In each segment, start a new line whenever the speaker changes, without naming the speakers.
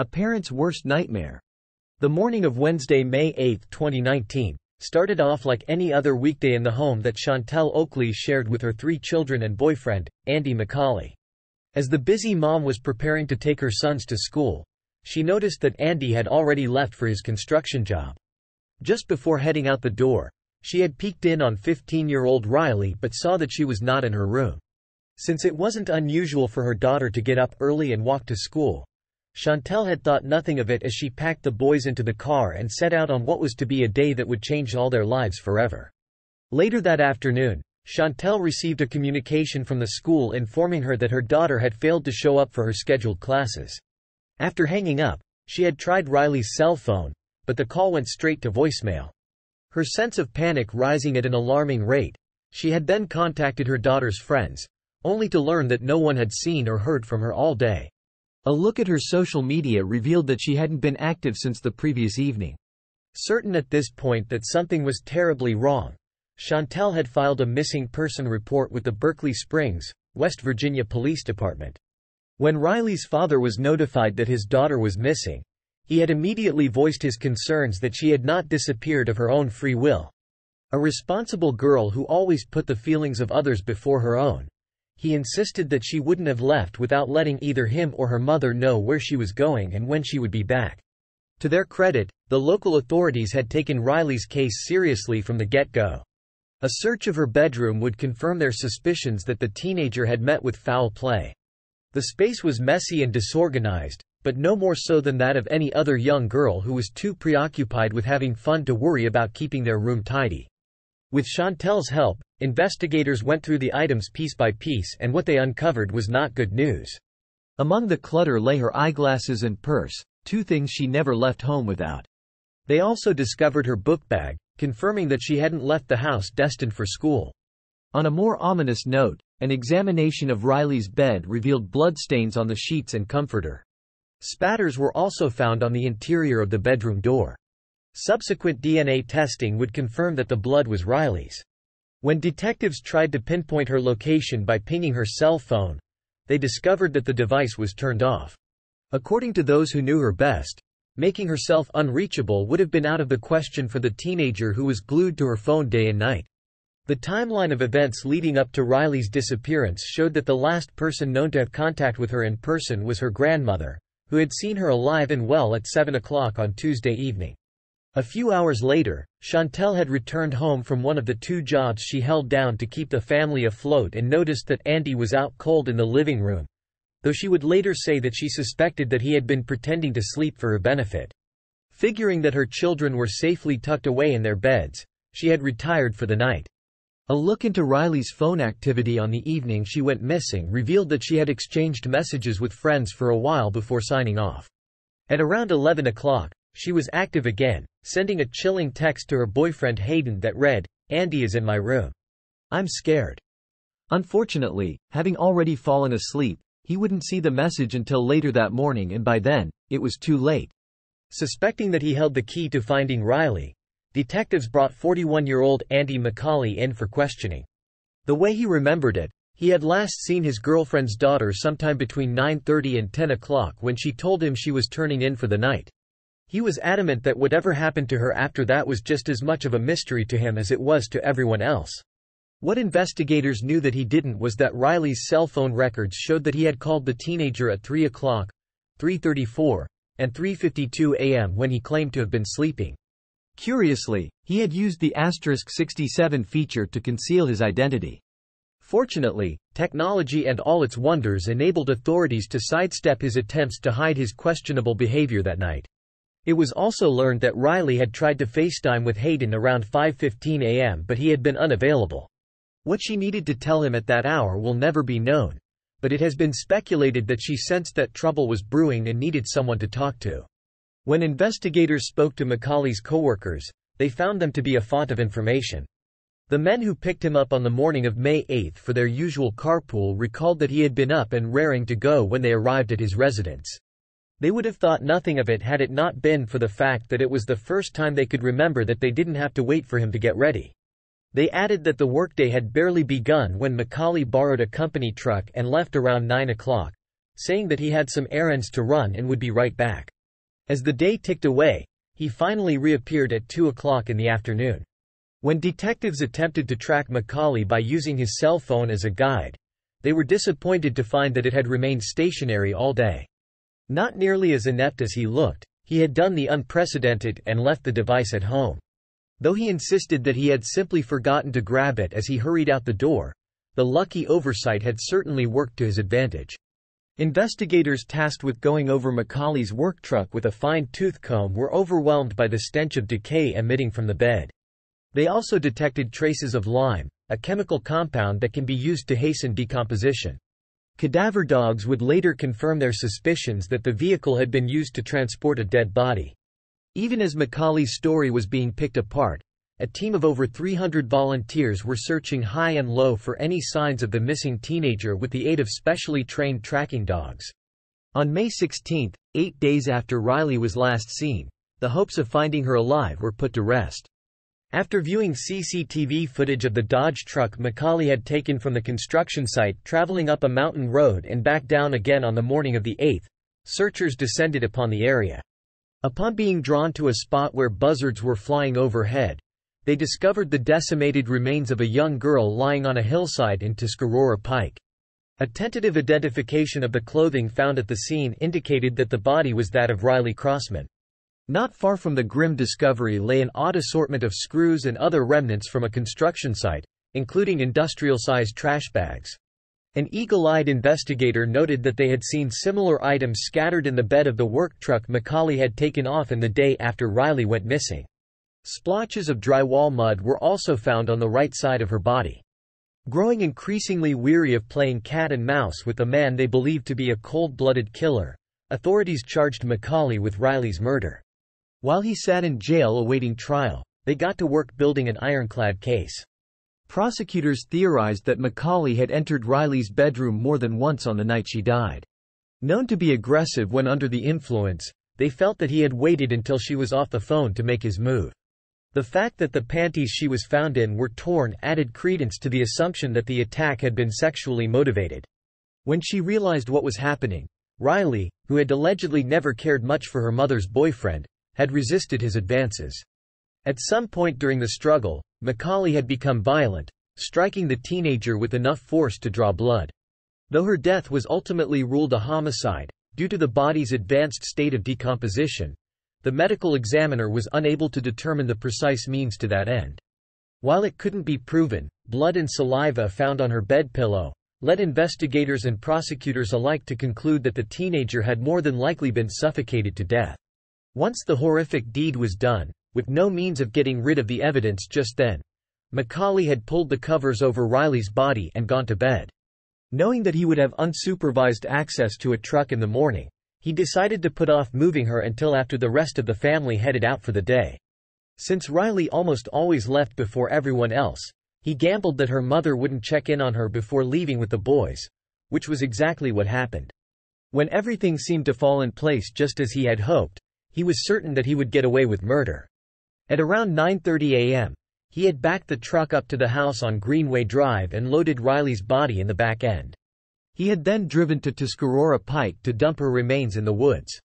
A parent's worst nightmare. The morning of Wednesday, May 8, 2019, started off like any other weekday in the home that Chantel Oakley shared with her three children and boyfriend, Andy McCauley. As the busy mom was preparing to take her sons to school, she noticed that Andy had already left for his construction job. Just before heading out the door, she had peeked in on 15-year-old Riley but saw that she was not in her room. Since it wasn't unusual for her daughter to get up early and walk to school, Chantel had thought nothing of it as she packed the boys into the car and set out on what was to be a day that would change all their lives forever. Later that afternoon, Chantel received a communication from the school informing her that her daughter had failed to show up for her scheduled classes. After hanging up, she had tried Riley's cell phone, but the call went straight to voicemail. Her sense of panic rising at an alarming rate, she had then contacted her daughter's friends, only to learn that no one had seen or heard from her all day. A look at her social media revealed that she hadn't been active since the previous evening. Certain at this point that something was terribly wrong, Chantel had filed a missing person report with the Berkeley Springs, West Virginia Police Department. When Riley's father was notified that his daughter was missing, he had immediately voiced his concerns that she had not disappeared of her own free will. A responsible girl who always put the feelings of others before her own. He insisted that she wouldn't have left without letting either him or her mother know where she was going and when she would be back. To their credit, the local authorities had taken Riley's case seriously from the get-go. A search of her bedroom would confirm their suspicions that the teenager had met with foul play. The space was messy and disorganized, but no more so than that of any other young girl who was too preoccupied with having fun to worry about keeping their room tidy. With Chantel's help, investigators went through the items piece by piece and what they uncovered was not good news. Among the clutter lay her eyeglasses and purse, two things she never left home without. They also discovered her book bag, confirming that she hadn't left the house destined for school. On a more ominous note, an examination of Riley's bed revealed bloodstains on the sheets and comforter. Spatters were also found on the interior of the bedroom door. Subsequent DNA testing would confirm that the blood was Riley's. When detectives tried to pinpoint her location by pinging her cell phone, they discovered that the device was turned off. According to those who knew her best, making herself unreachable would have been out of the question for the teenager who was glued to her phone day and night. The timeline of events leading up to Riley's disappearance showed that the last person known to have contact with her in person was her grandmother, who had seen her alive and well at 7 o'clock on Tuesday evening. A few hours later, Chantel had returned home from one of the two jobs she held down to keep the family afloat and noticed that Andy was out cold in the living room, though she would later say that she suspected that he had been pretending to sleep for her benefit. Figuring that her children were safely tucked away in their beds, she had retired for the night. A look into Riley's phone activity on the evening she went missing revealed that she had exchanged messages with friends for a while before signing off. At around 11 o'clock, she was active again, sending a chilling text to her boyfriend Hayden that read, Andy is in my room. I'm scared. Unfortunately, having already fallen asleep, he wouldn't see the message until later that morning and by then, it was too late. Suspecting that he held the key to finding Riley, Detectives brought 41-year-old Andy McCauley in for questioning. The way he remembered it, he had last seen his girlfriend's daughter sometime between 9.30 and 10 o'clock when she told him she was turning in for the night. He was adamant that whatever happened to her after that was just as much of a mystery to him as it was to everyone else. What investigators knew that he didn't was that Riley's cell phone records showed that he had called the teenager at 3 o'clock, 3.34, and 3.52 a.m. when he claimed to have been sleeping. Curiously, he had used the asterisk 67 feature to conceal his identity. Fortunately, technology and all its wonders enabled authorities to sidestep his attempts to hide his questionable behavior that night. It was also learned that Riley had tried to FaceTime with Hayden around 5.15 a.m. but he had been unavailable. What she needed to tell him at that hour will never be known, but it has been speculated that she sensed that trouble was brewing and needed someone to talk to. When investigators spoke to McCauley's coworkers, they found them to be a font of information. The men who picked him up on the morning of May 8 for their usual carpool recalled that he had been up and raring to go when they arrived at his residence. They would have thought nothing of it had it not been for the fact that it was the first time they could remember that they didn't have to wait for him to get ready. They added that the workday had barely begun when McCauley borrowed a company truck and left around 9 o'clock, saying that he had some errands to run and would be right back. As the day ticked away, he finally reappeared at 2 o'clock in the afternoon. When detectives attempted to track McCauley by using his cell phone as a guide, they were disappointed to find that it had remained stationary all day. Not nearly as inept as he looked, he had done the unprecedented and left the device at home. Though he insisted that he had simply forgotten to grab it as he hurried out the door, the lucky oversight had certainly worked to his advantage. Investigators tasked with going over McCauley's work truck with a fine tooth comb were overwhelmed by the stench of decay emitting from the bed. They also detected traces of lime, a chemical compound that can be used to hasten decomposition. Cadaver dogs would later confirm their suspicions that the vehicle had been used to transport a dead body. Even as McCauley's story was being picked apart, a team of over 300 volunteers were searching high and low for any signs of the missing teenager with the aid of specially trained tracking dogs. On May 16, eight days after Riley was last seen, the hopes of finding her alive were put to rest. After viewing CCTV footage of the Dodge truck McCauley had taken from the construction site traveling up a mountain road and back down again on the morning of the 8th, searchers descended upon the area. Upon being drawn to a spot where buzzards were flying overhead, they discovered the decimated remains of a young girl lying on a hillside in Tuscarora Pike. A tentative identification of the clothing found at the scene indicated that the body was that of Riley Crossman. Not far from the grim discovery lay an odd assortment of screws and other remnants from a construction site, including industrial-sized trash bags. An eagle-eyed investigator noted that they had seen similar items scattered in the bed of the work truck McCauley had taken off in the day after Riley went missing. Splotches of drywall mud were also found on the right side of her body. Growing increasingly weary of playing cat and mouse with the man they believed to be a cold-blooded killer, authorities charged McCauley with Riley's murder. While he sat in jail awaiting trial, they got to work building an ironclad case. Prosecutors theorized that McCauley had entered Riley's bedroom more than once on the night she died. Known to be aggressive when under the influence, they felt that he had waited until she was off the phone to make his move. The fact that the panties she was found in were torn added credence to the assumption that the attack had been sexually motivated. When she realized what was happening, Riley, who had allegedly never cared much for her mother's boyfriend, had resisted his advances. At some point during the struggle, McCauley had become violent, striking the teenager with enough force to draw blood. Though her death was ultimately ruled a homicide, due to the body's advanced state of decomposition, the medical examiner was unable to determine the precise means to that end. While it couldn't be proven, blood and saliva found on her bed pillow led investigators and prosecutors alike to conclude that the teenager had more than likely been suffocated to death. Once the horrific deed was done, with no means of getting rid of the evidence just then, McCauley had pulled the covers over Riley's body and gone to bed. Knowing that he would have unsupervised access to a truck in the morning, he decided to put off moving her until after the rest of the family headed out for the day. Since Riley almost always left before everyone else, he gambled that her mother wouldn't check in on her before leaving with the boys, which was exactly what happened. When everything seemed to fall in place just as he had hoped, he was certain that he would get away with murder. At around 9.30 a.m., he had backed the truck up to the house on Greenway Drive and loaded Riley's body in the back end. He had then driven to Tuscarora Pike to dump her remains in the woods.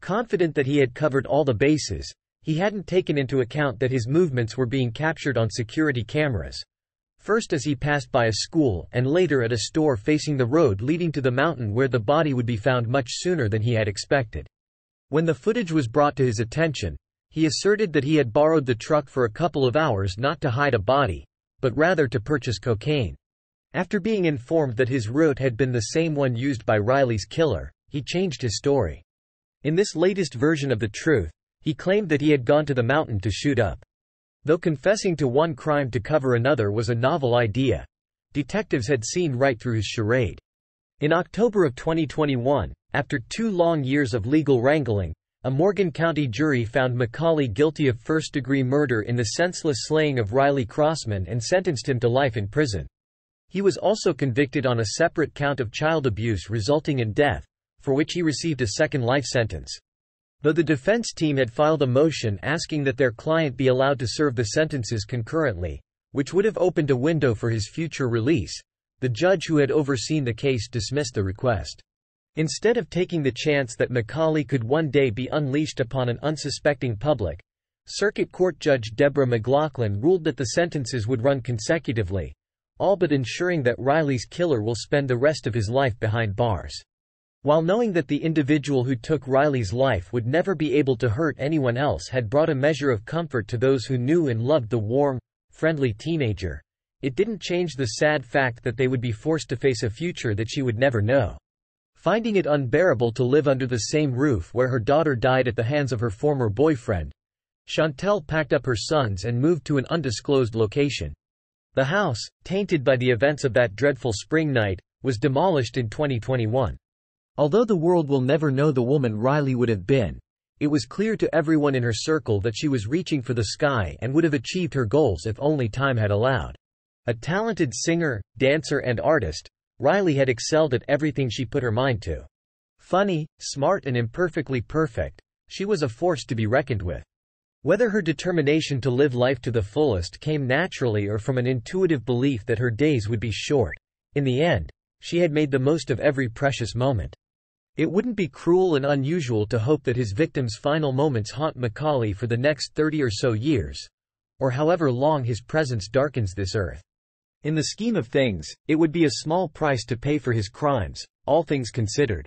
Confident that he had covered all the bases, he hadn't taken into account that his movements were being captured on security cameras. First as he passed by a school and later at a store facing the road leading to the mountain where the body would be found much sooner than he had expected. When the footage was brought to his attention, he asserted that he had borrowed the truck for a couple of hours not to hide a body, but rather to purchase cocaine. After being informed that his route had been the same one used by Riley's killer, he changed his story. In this latest version of the truth, he claimed that he had gone to the mountain to shoot up. Though confessing to one crime to cover another was a novel idea, detectives had seen right through his charade. In October of 2021, after two long years of legal wrangling, a Morgan County jury found McCauley guilty of first-degree murder in the senseless slaying of Riley Crossman and sentenced him to life in prison. He was also convicted on a separate count of child abuse resulting in death, for which he received a second life sentence. Though the defense team had filed a motion asking that their client be allowed to serve the sentences concurrently, which would have opened a window for his future release, the judge who had overseen the case dismissed the request. Instead of taking the chance that McCauley could one day be unleashed upon an unsuspecting public, Circuit Court Judge Deborah McLaughlin ruled that the sentences would run consecutively, all but ensuring that Riley's killer will spend the rest of his life behind bars. While knowing that the individual who took Riley's life would never be able to hurt anyone else had brought a measure of comfort to those who knew and loved the warm, friendly teenager, it didn't change the sad fact that they would be forced to face a future that she would never know. Finding it unbearable to live under the same roof where her daughter died at the hands of her former boyfriend, Chantel packed up her sons and moved to an undisclosed location. The house, tainted by the events of that dreadful spring night, was demolished in 2021. Although the world will never know the woman Riley would have been, it was clear to everyone in her circle that she was reaching for the sky and would have achieved her goals if only time had allowed. A talented singer, dancer and artist, Riley had excelled at everything she put her mind to. Funny, smart and imperfectly perfect, she was a force to be reckoned with. Whether her determination to live life to the fullest came naturally or from an intuitive belief that her days would be short, in the end, she had made the most of every precious moment. It wouldn't be cruel and unusual to hope that his victim's final moments haunt McCauley for the next 30 or so years, or however long his presence darkens this earth. In the scheme of things, it would be a small price to pay for his crimes, all things considered.